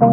Thank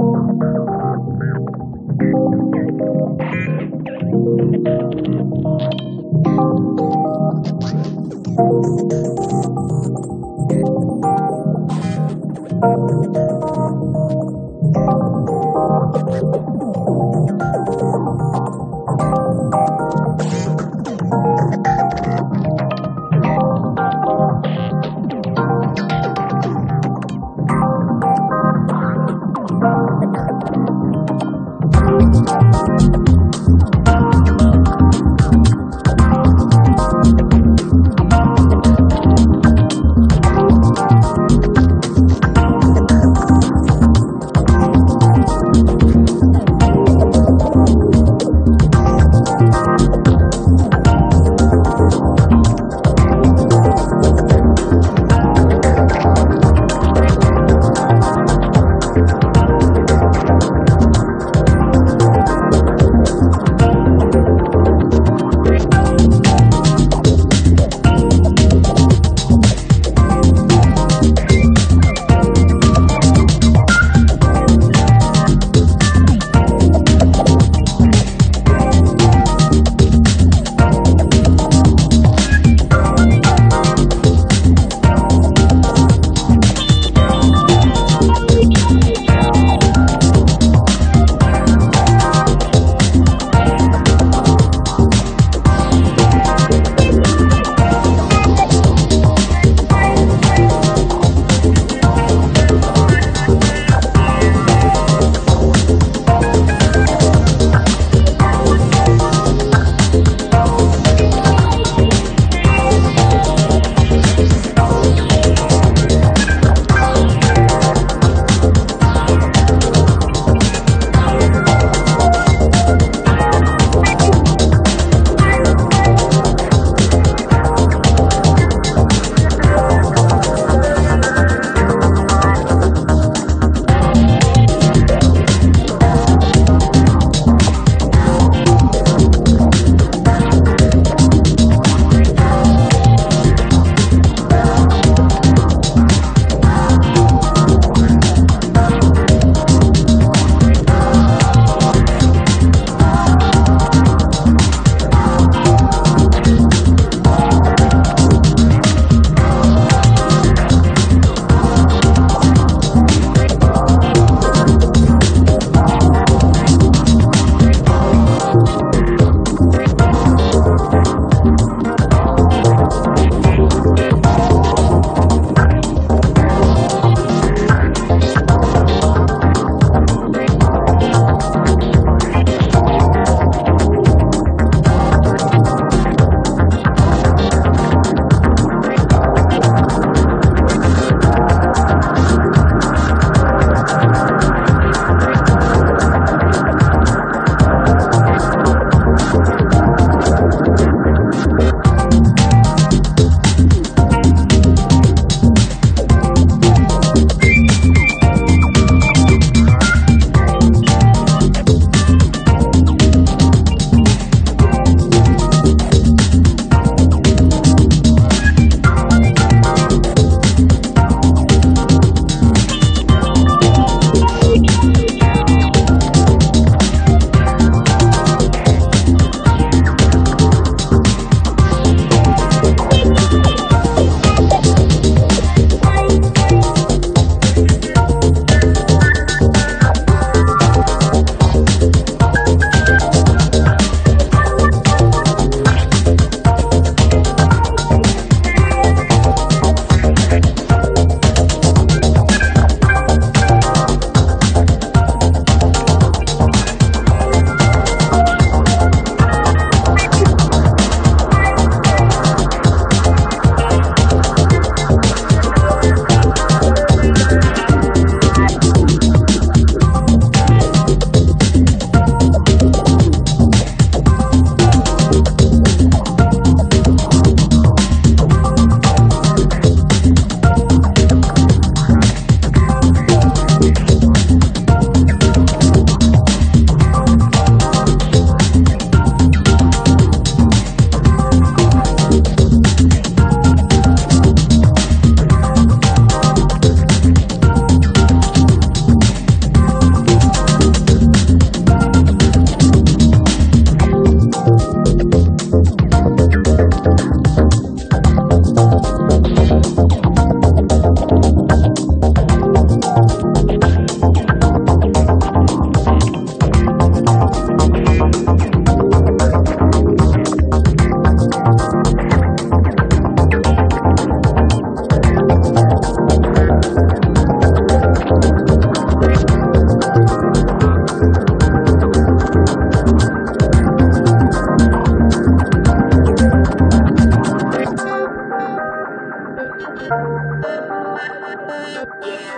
Yeah,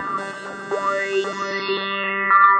boy.